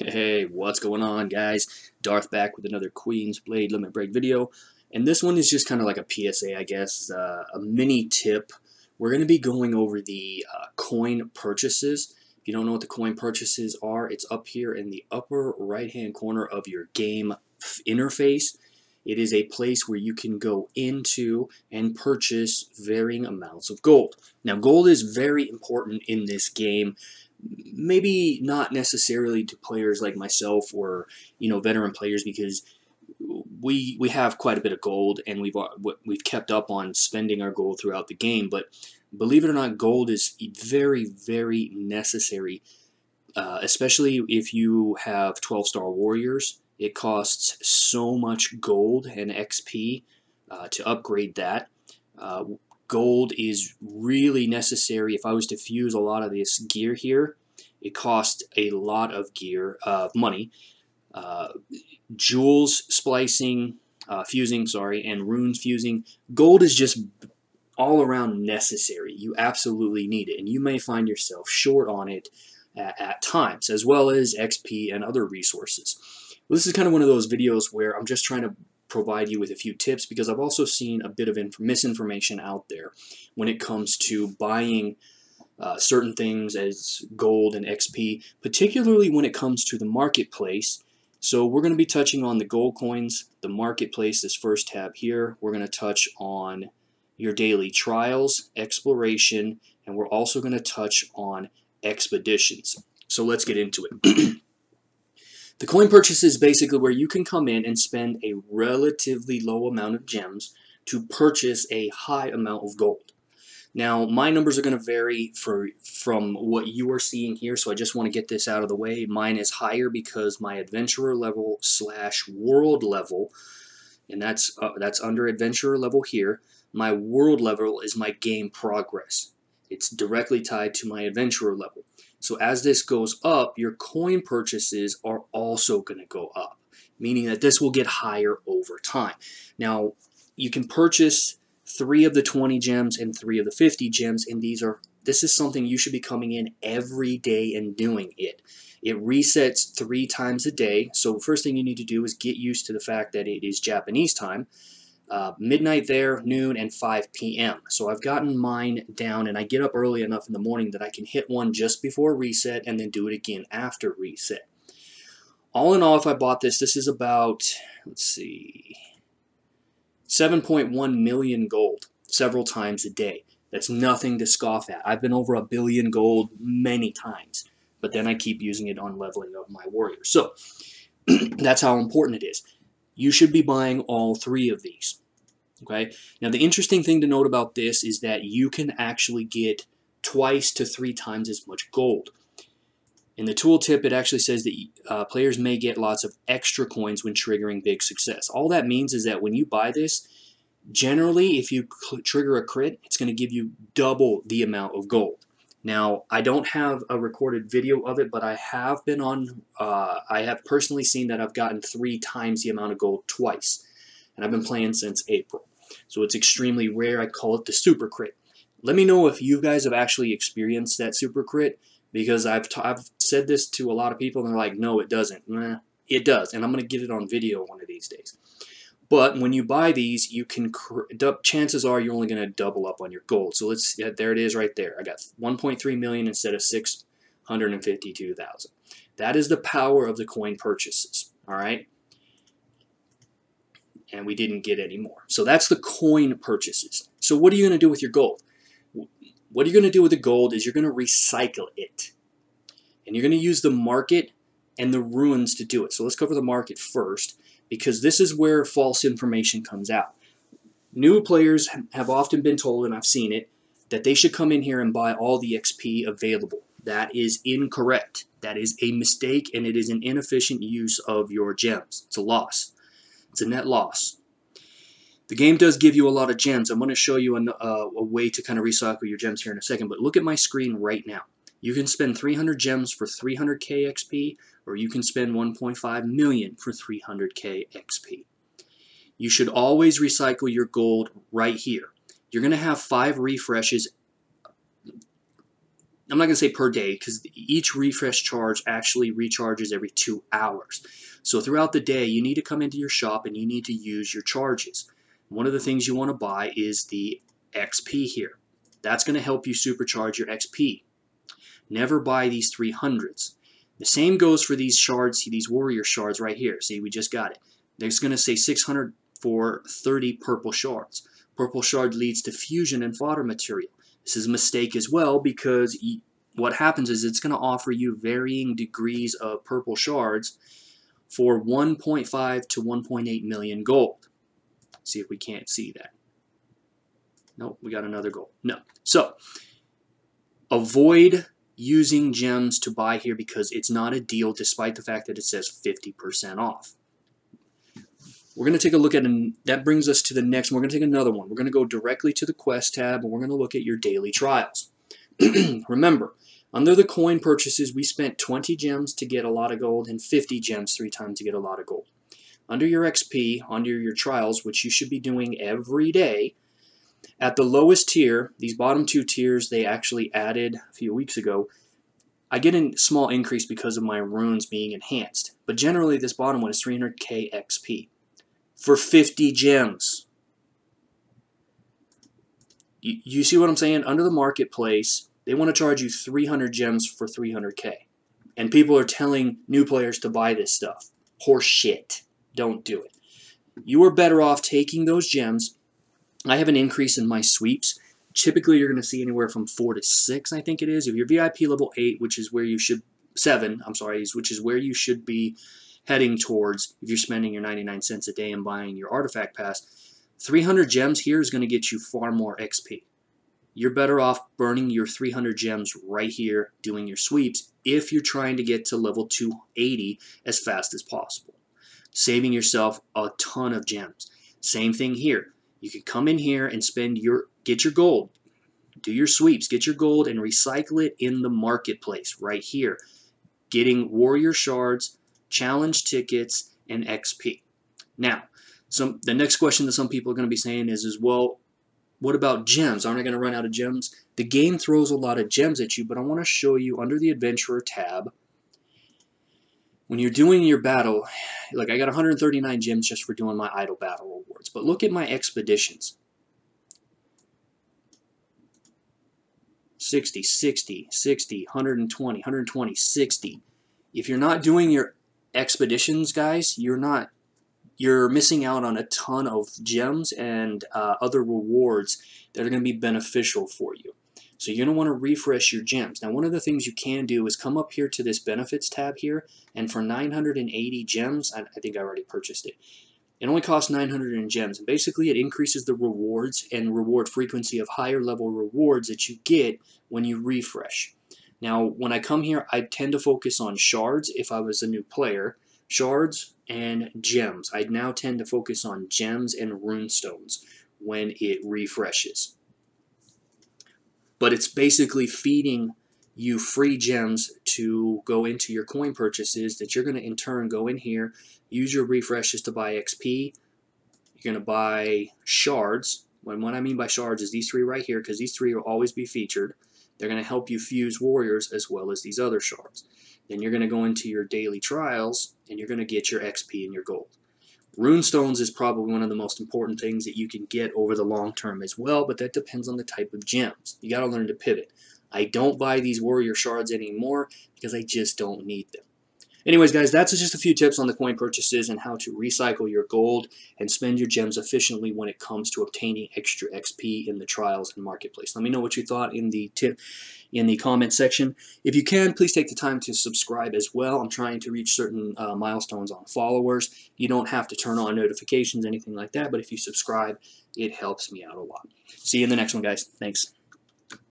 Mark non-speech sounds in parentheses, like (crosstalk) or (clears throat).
Hey, what's going on guys? Darth back with another Queen's Blade Limit Break video. And this one is just kind of like a PSA, I guess, uh, a mini tip. We're going to be going over the uh, coin purchases. If you don't know what the coin purchases are, it's up here in the upper right hand corner of your game interface. It is a place where you can go into and purchase varying amounts of gold. Now, gold is very important in this game maybe not necessarily to players like myself or you know veteran players because we we have quite a bit of gold and we've uh, we've kept up on spending our gold throughout the game. But believe it or not gold is very very necessary uh, especially if you have 12 star warriors. It costs so much gold and XP uh, to upgrade that. Uh, gold is really necessary. If I was to fuse a lot of this gear here, it costs a lot of gear, uh, money. Uh, jewels splicing, uh, fusing, sorry, and runes fusing. Gold is just all around necessary. You absolutely need it, and you may find yourself short on it at, at times, as well as XP and other resources. Well, this is kind of one of those videos where I'm just trying to provide you with a few tips because I've also seen a bit of misinformation out there when it comes to buying uh, certain things as gold and XP, particularly when it comes to the marketplace. So we're going to be touching on the gold coins, the marketplace, this first tab here. We're going to touch on your daily trials, exploration, and we're also going to touch on expeditions. So let's get into it. (clears throat) The coin purchase is basically where you can come in and spend a relatively low amount of gems to purchase a high amount of gold. Now, my numbers are going to vary for from what you are seeing here, so I just want to get this out of the way. Mine is higher because my adventurer level slash world level, and that's uh, that's under adventurer level here. My world level is my game progress. It's directly tied to my adventurer level. So as this goes up, your coin purchases are also going to go up, meaning that this will get higher over time. Now, you can purchase three of the 20 gems and three of the 50 gems, and these are this is something you should be coming in every day and doing it. It resets three times a day, so first thing you need to do is get used to the fact that it is Japanese time uh, midnight there, noon, and 5 p.m. So I've gotten mine down, and I get up early enough in the morning that I can hit one just before reset and then do it again after reset. All in all, if I bought this, this is about, let's see, 7.1 million gold several times a day. That's nothing to scoff at. I've been over a billion gold many times, but then I keep using it on leveling up my warriors. So (clears throat) that's how important it is you should be buying all three of these. Okay. Now the interesting thing to note about this is that you can actually get twice to three times as much gold. In the tooltip, it actually says that uh, players may get lots of extra coins when triggering big success. All that means is that when you buy this, generally, if you trigger a crit, it's going to give you double the amount of gold. Now, I don't have a recorded video of it, but I have been on, uh, I have personally seen that I've gotten three times the amount of gold twice. And I've been playing since April. So it's extremely rare. I call it the super crit. Let me know if you guys have actually experienced that super crit because I've, I've said this to a lot of people and they're like, no, it doesn't. Nah, it does. And I'm going to get it on video one of these days. But when you buy these, you can chances are you're only going to double up on your gold. So let's yeah, there it is right there. I got 1.3 million instead of 652,000. That is the power of the coin purchases. All right. And we didn't get any more. So that's the coin purchases. So what are you going to do with your gold? What you're going to do with the gold is you're going to recycle it. And you're going to use the market and the ruins to do it. So let's cover the market first because this is where false information comes out. New players have often been told, and I've seen it, that they should come in here and buy all the XP available. That is incorrect. That is a mistake, and it is an inefficient use of your gems. It's a loss. It's a net loss. The game does give you a lot of gems. I'm going to show you a, uh, a way to kind of recycle your gems here in a second, but look at my screen right now. You can spend 300 gems for 300k XP, or you can spend 1.5 million for 300k XP. You should always recycle your gold right here. You're going to have five refreshes I'm not going to say per day because each refresh charge actually recharges every two hours. So throughout the day, you need to come into your shop and you need to use your charges. One of the things you want to buy is the XP here. That's going to help you supercharge your XP. Never buy these 300s. The same goes for these shards, these warrior shards right here. See, we just got it. There's going to say 600 for 30 purple shards. Purple shard leads to fusion and fodder material. This is a mistake as well because what happens is it's going to offer you varying degrees of purple shards for 1.5 to 1.8 million gold. See if we can't see that. Nope, we got another gold. No. So, avoid using gems to buy here because it's not a deal despite the fact that it says 50% off. We're going to take a look at, and that brings us to the next one. We're going to take another one. We're going to go directly to the quest tab, and we're going to look at your daily trials. (clears throat) Remember, under the coin purchases, we spent 20 gems to get a lot of gold and 50 gems three times to get a lot of gold. Under your XP, under your trials, which you should be doing every day, at the lowest tier, these bottom two tiers, they actually added a few weeks ago, I get a small increase because of my runes being enhanced. But generally, this bottom one is 300k XP for 50 gems. You, see what I'm saying? Under the marketplace, they want to charge you 300 gems for 300k. And people are telling new players to buy this stuff. Horse shit. Don't do it. You are better off taking those gems. I have an increase in my sweeps. Typically, you're going to see anywhere from 4 to 6, I think it is. If you're VIP level 8, which is where you should... 7, I'm sorry, which is where you should be heading towards if you're spending your 99 cents a day and buying your artifact pass. 300 gems here is going to get you far more XP. You're better off burning your 300 gems right here doing your sweeps if you're trying to get to level 280 as fast as possible. Saving yourself a ton of gems. Same thing here. You can come in here and spend your get your gold. Do your sweeps, get your gold and recycle it in the marketplace right here. Getting warrior shards, challenge tickets, and XP. Now, some the next question that some people are going to be saying is, is well, what about gems? Aren't I going to run out of gems? The game throws a lot of gems at you, but I want to show you under the Adventurer tab, when you're doing your battle, like I got 139 gems just for doing my idle battle rewards, but look at my expeditions. 60, 60, 60, 120, 120, 60. If you're not doing your expeditions, guys, you're not you're missing out on a ton of gems and uh, other rewards that are going to be beneficial for you. So you're going to want to refresh your gems. Now, one of the things you can do is come up here to this benefits tab here, and for 980 gems, I, I think I already purchased it, it only costs 900 gems. And basically, it increases the rewards and reward frequency of higher level rewards that you get when you refresh. Now, when I come here, I tend to focus on shards if I was a new player. Shards and gems. I now tend to focus on gems and runestones when it refreshes. But it's basically feeding you free gems to go into your coin purchases that you're going to in turn go in here, use your refreshes to buy XP. You're going to buy shards. When what I mean by shards is these three right here because these three will always be featured. They're going to help you fuse warriors as well as these other shards. Then you're going to go into your daily trials and you're going to get your XP and your gold. Runestones is probably one of the most important things that you can get over the long term as well, but that depends on the type of gems. You got to learn to pivot. I don't buy these warrior shards anymore because I just don't need them. Anyways, guys, that's just a few tips on the coin purchases and how to recycle your gold and spend your gems efficiently when it comes to obtaining extra XP in the trials and marketplace. Let me know what you thought in the tip in the comment section. If you can, please take the time to subscribe as well. I'm trying to reach certain uh, milestones on followers. You don't have to turn on notifications, anything like that, but if you subscribe, it helps me out a lot. See you in the next one, guys. Thanks.